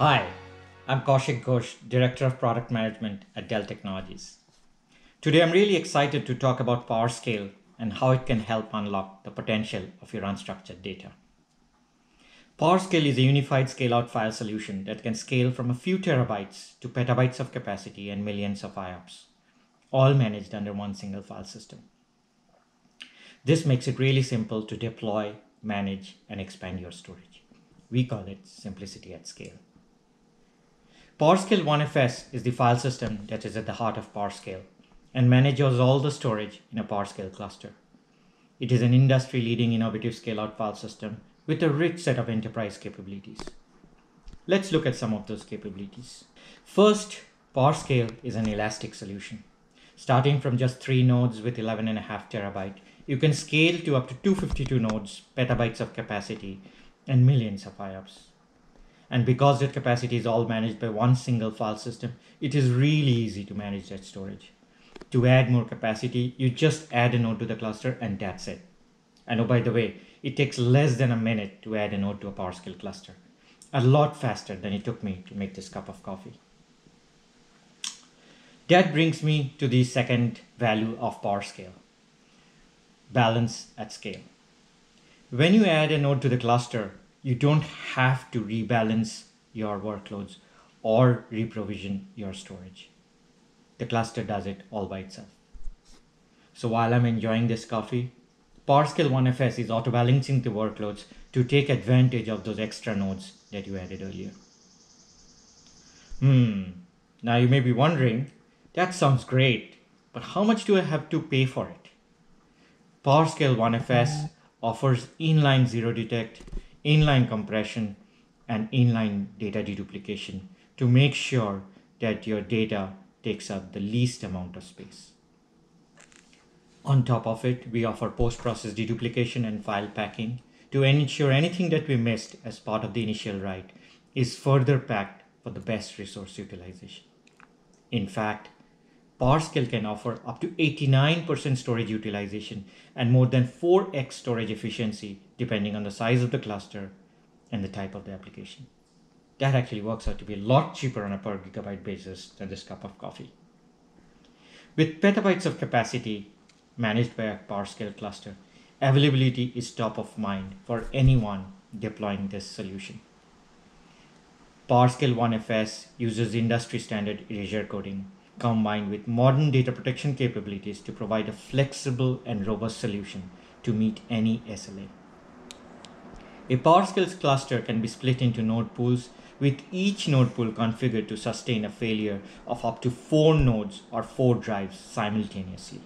Hi, I'm Kaushik Ghosh, Director of Product Management at Dell Technologies. Today I'm really excited to talk about PowerScale and how it can help unlock the potential of your unstructured data. PowerScale is a unified scale-out file solution that can scale from a few terabytes to petabytes of capacity and millions of IOPS, all managed under one single file system. This makes it really simple to deploy, manage, and expand your storage. We call it simplicity at scale. PowerScale OneFS is the file system that is at the heart of PowerScale and manages all the storage in a PowerScale cluster. It is an industry-leading innovative scale-out file system with a rich set of enterprise capabilities. Let's look at some of those capabilities. First, PowerScale is an elastic solution. Starting from just three nodes with 11.5 terabyte, you can scale to up to 252 nodes, petabytes of capacity, and millions of IOPS. And because that capacity is all managed by one single file system, it is really easy to manage that storage. To add more capacity, you just add a node to the cluster and that's it. And oh, by the way, it takes less than a minute to add a node to a PowerScale cluster. A lot faster than it took me to make this cup of coffee. That brings me to the second value of PowerScale. Balance at scale. When you add a node to the cluster, you don't have to rebalance your workloads or reprovision your storage. The cluster does it all by itself. So while I'm enjoying this coffee, PowerScale OneFS is auto-balancing the workloads to take advantage of those extra nodes that you added earlier. Hmm, now you may be wondering, that sounds great, but how much do I have to pay for it? PowerScale OneFS offers inline zero detect, inline compression, and inline data deduplication to make sure that your data takes up the least amount of space. On top of it, we offer post-process deduplication and file packing to ensure anything that we missed as part of the initial write is further packed for the best resource utilization. In fact, PowerScale can offer up to 89% storage utilization and more than 4x storage efficiency depending on the size of the cluster and the type of the application. That actually works out to be a lot cheaper on a per gigabyte basis than this cup of coffee. With petabytes of capacity, managed by a PowerScale cluster, availability is top of mind for anyone deploying this solution. PowerScale OneFS uses industry standard erasure coding combined with modern data protection capabilities to provide a flexible and robust solution to meet any SLA. A PowerScale cluster can be split into node pools with each node pool configured to sustain a failure of up to four nodes or four drives simultaneously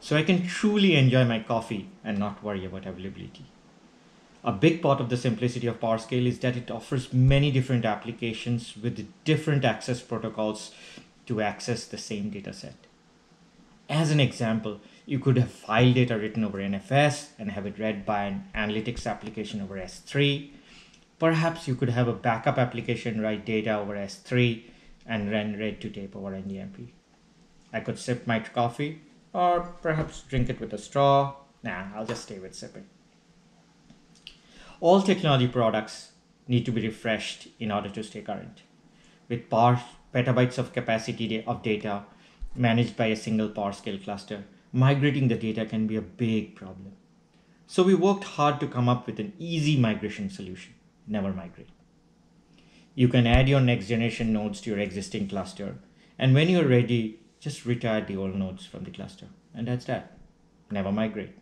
so I can truly enjoy my coffee and not worry about availability. A big part of the simplicity of PowerScale is that it offers many different applications with different access protocols to access the same dataset. As an example, you could have file data written over NFS and have it read by an analytics application over S3. Perhaps you could have a backup application write data over S3 and then read to tape over NDMP. I could sip my coffee or perhaps drink it with a straw. Nah, I'll just stay with sipping. All technology products need to be refreshed in order to stay current. With petabytes of capacity of data managed by a single PowerScale cluster, migrating the data can be a big problem. So we worked hard to come up with an easy migration solution, Never Migrate. You can add your next generation nodes to your existing cluster, and when you're ready, just retire the old nodes from the cluster. And that's that. Never migrate.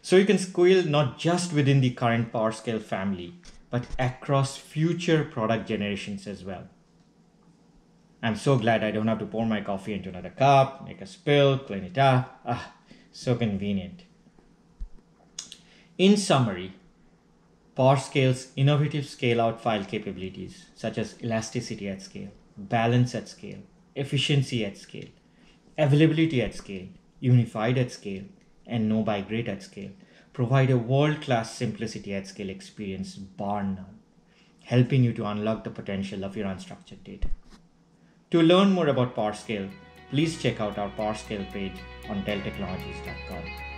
So you can scale not just within the current PowerScale family, but across future product generations as well. I'm so glad I don't have to pour my coffee into another cup, make a spill, clean it up. Ah, so convenient. In summary, PowerScale's innovative scale-out file capabilities, such as elasticity at scale, balance at scale, efficiency at scale, availability at scale, unified at scale, and no migrate at scale provide a world-class simplicity at scale experience bar none, helping you to unlock the potential of your unstructured data. To learn more about PowerScale, please check out our PowerScale page on delltechnologies.com.